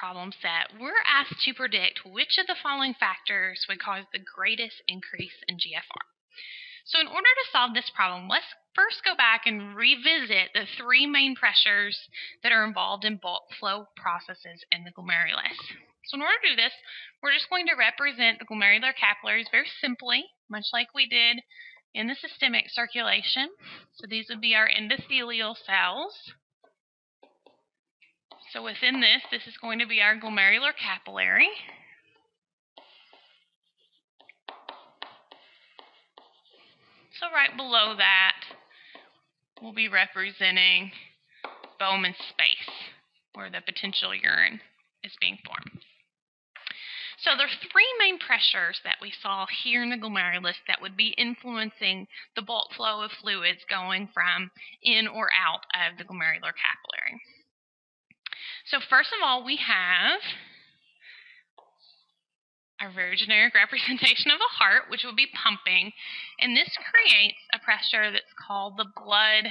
problem set, we're asked to predict which of the following factors would cause the greatest increase in GFR. So in order to solve this problem, let's first go back and revisit the three main pressures that are involved in bulk flow processes in the glomerulus. So in order to do this, we're just going to represent the glomerular capillaries very simply, much like we did in the systemic circulation. So these would be our endothelial cells. So within this, this is going to be our glomerular capillary. So right below that, we'll be representing Bowman's space, where the potential urine is being formed. So there are three main pressures that we saw here in the glomerulus that would be influencing the bulk flow of fluids going from in or out of the glomerular capillary. So first of all, we have our very generic representation of a heart, which will be pumping, and this creates a pressure that's called the blood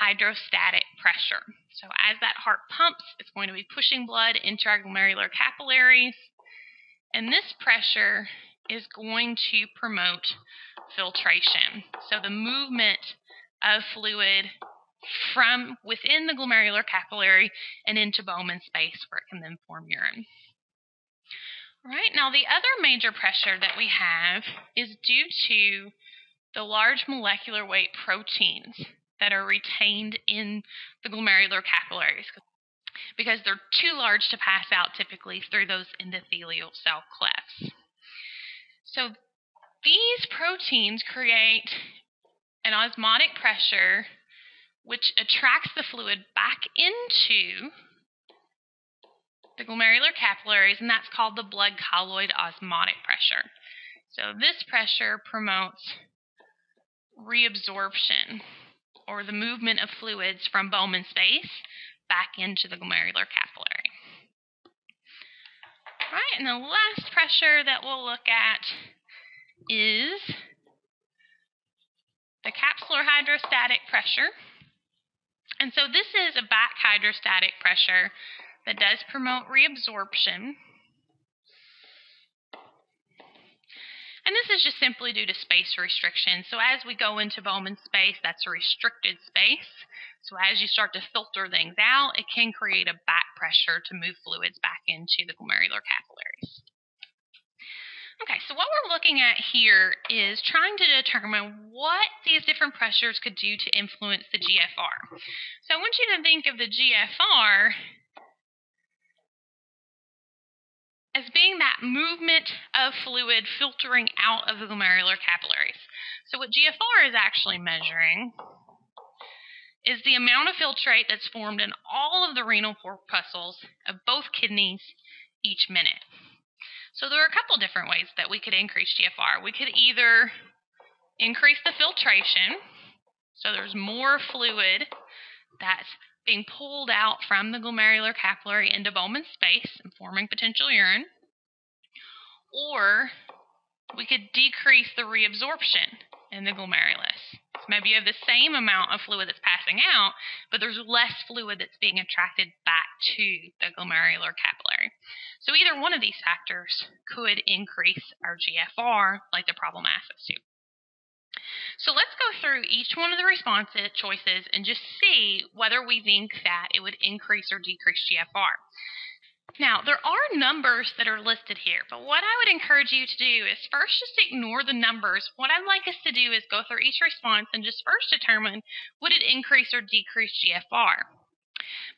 hydrostatic pressure. So as that heart pumps, it's going to be pushing blood into our glomerular capillaries, and this pressure is going to promote filtration. So the movement of fluid from within the glomerular capillary and into Bowman's space where it can then form urine. All right, now the other major pressure that we have is due to the large molecular weight proteins that are retained in the glomerular capillaries because they're too large to pass out typically through those endothelial cell clefts. So these proteins create an osmotic pressure which attracts the fluid back into the glomerular capillaries, and that's called the blood colloid osmotic pressure. So this pressure promotes reabsorption or the movement of fluids from Bowman's space back into the glomerular capillary. All right, and the last pressure that we'll look at is the capsular hydrostatic pressure. And so this is a back hydrostatic pressure that does promote reabsorption. And this is just simply due to space restriction. So as we go into Bowman's space, that's a restricted space. So as you start to filter things out, it can create a back pressure to move fluids back into the glomerular capillaries. Okay, so what we're looking at here is trying to determine what these different pressures could do to influence the GFR. So I want you to think of the GFR as being that movement of fluid filtering out of the glomerular capillaries. So what GFR is actually measuring is the amount of filtrate that's formed in all of the renal corpuscles of both kidneys each minute. So there are a couple different ways that we could increase GFR. We could either increase the filtration, so there's more fluid that's being pulled out from the glomerular capillary into Bowman's space and forming potential urine, or we could decrease the reabsorption in the glomerulus. Maybe you have the same amount of fluid that's passing out, but there's less fluid that's being attracted back to the glomerular capillary. So either one of these factors could increase our GFR like the problem asks us to. So let's go through each one of the response choices and just see whether we think that it would increase or decrease GFR. Now, there are numbers that are listed here, but what I would encourage you to do is first just ignore the numbers. What I'd like us to do is go through each response and just first determine would it increase or decrease GFR.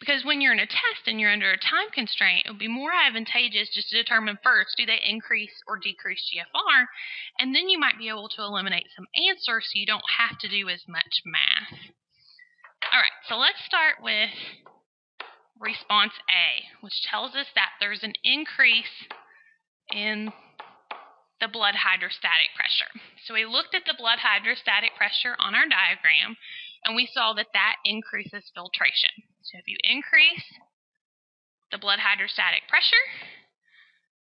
Because when you're in a test and you're under a time constraint, it would be more advantageous just to determine first do they increase or decrease GFR, and then you might be able to eliminate some answers so you don't have to do as much math. All right, so let's start with response A, which tells us that there's an increase in the blood hydrostatic pressure. So we looked at the blood hydrostatic pressure on our diagram, and we saw that that increases filtration. So if you increase the blood hydrostatic pressure,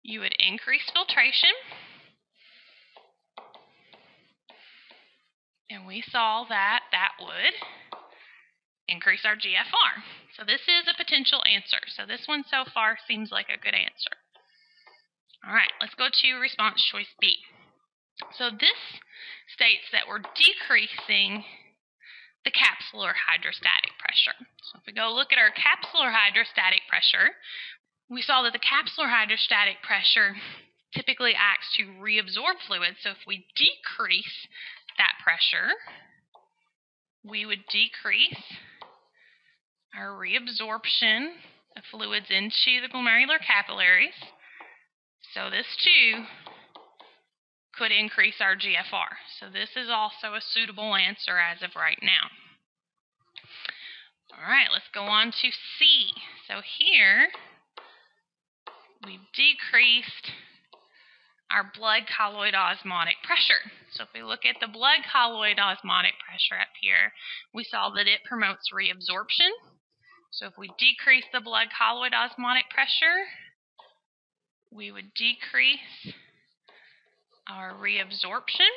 you would increase filtration. And we saw that that would increase our GFR. So this is a potential answer. So this one so far seems like a good answer. All right, let's go to response choice B. So this states that we're decreasing the capsular hydrostatic pressure. So if we go look at our capsular hydrostatic pressure, we saw that the capsular hydrostatic pressure typically acts to reabsorb fluid. So if we decrease that pressure, we would decrease our reabsorption of fluids into the glomerular capillaries. So this too could increase our GFR. So this is also a suitable answer as of right now. All right, let's go on to C. So here we've decreased our blood colloid osmotic pressure. So if we look at the blood colloid osmotic pressure up here, we saw that it promotes reabsorption. So if we decrease the blood colloid osmotic pressure, we would decrease our reabsorption,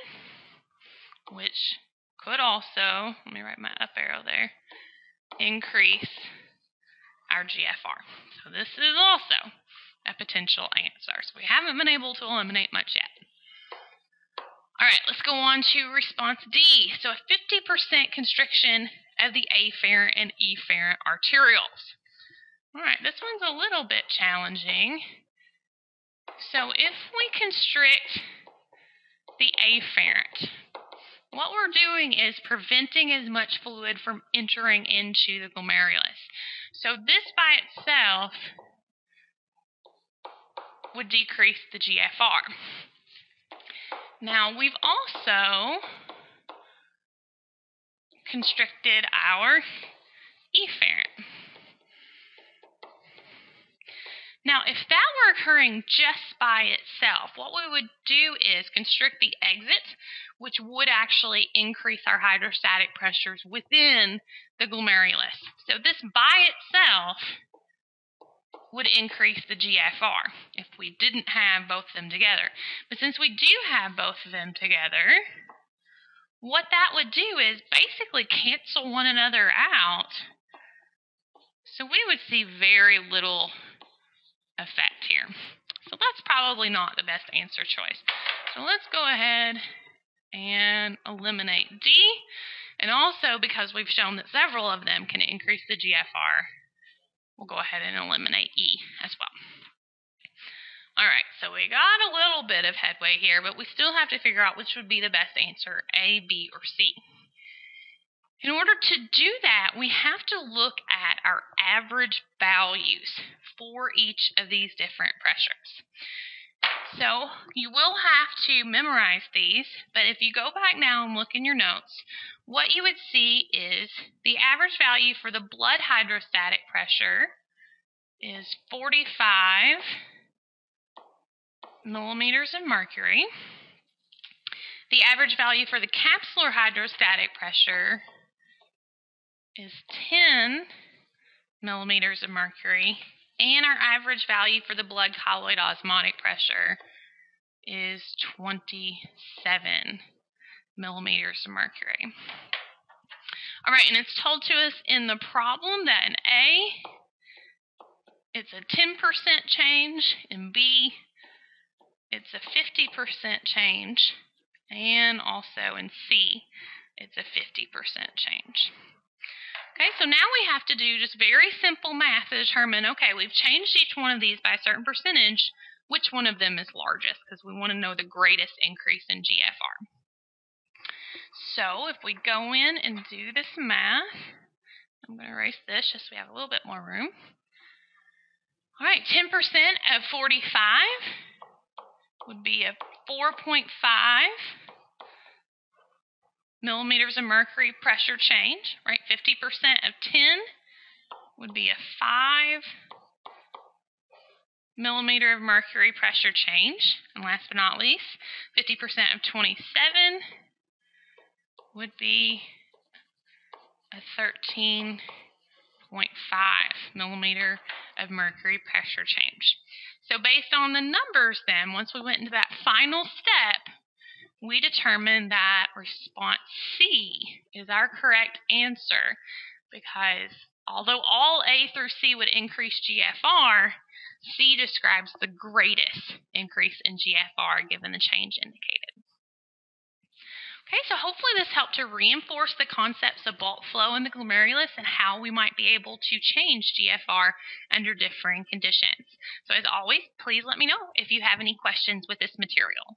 which could also, let me write my up arrow there, increase our GFR. So this is also a potential answer. So we haven't been able to eliminate much yet. All right, let's go on to response D. So a 50% constriction of the afferent and efferent arterioles. All right, this one's a little bit challenging. So if we constrict the afferent, what we're doing is preventing as much fluid from entering into the glomerulus. So this by itself would decrease the GFR. Now, we've also constricted our efferent. Now, if that were occurring just by itself, what we would do is constrict the exit, which would actually increase our hydrostatic pressures within the glomerulus. So this by itself would increase the GFR if we didn't have both of them together. But since we do have both of them together, what that would do is basically cancel one another out. So we would see very little effect here. So that's probably not the best answer choice. So let's go ahead and eliminate D. And also, because we've shown that several of them can increase the GFR, we'll go ahead and eliminate E as well. All right, so we got a little bit of headway here, but we still have to figure out which would be the best answer, A, B, or C. In order to do that, we have to look at our average values for each of these different pressures. So you will have to memorize these, but if you go back now and look in your notes, what you would see is the average value for the blood hydrostatic pressure is 45 millimeters of mercury. The average value for the capsular hydrostatic pressure is 10 millimeters of mercury. And our average value for the blood colloid osmotic pressure is 27 millimeters of mercury. All right, and it's told to us in the problem that in A, it's a 10% change, in B, it's a 50% change, and also in C, it's a 50% change. Okay, so now we have to do just very simple math to determine, okay, we've changed each one of these by a certain percentage, which one of them is largest, because we want to know the greatest increase in GFR. So if we go in and do this math, I'm going to erase this just so we have a little bit more room. All right, 10% of 45 would be a 4.5 millimeters of mercury pressure change, right? 50% of 10 would be a 5 millimeter of mercury pressure change. And last but not least, 50% of 27 would be a 13.5 millimeter of mercury pressure change. So based on the numbers then, once we went into that final step, we determined that response C is our correct answer because although all A through C would increase GFR, C describes the greatest increase in GFR given the change indicated. Okay, so hopefully this helped to reinforce the concepts of bulk flow in the glomerulus and how we might be able to change GFR under differing conditions. So as always, please let me know if you have any questions with this material.